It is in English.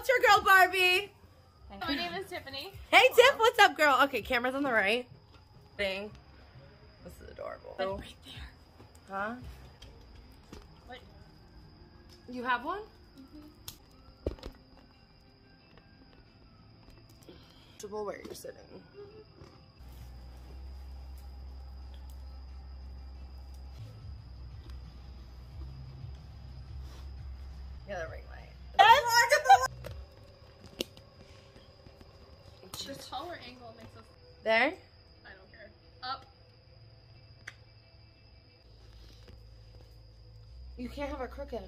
it's your girl Barbie. My name is Tiffany. Hey Tiff, what's up, girl? Okay, camera's on the right. Thing. This is adorable. Right there. Huh? What? You have one? Mm-hmm. Comfortable where you're sitting. Mm-hmm. Yeah, the ring light. The taller angle makes us. There? I don't care. Up. You can't have it crooked.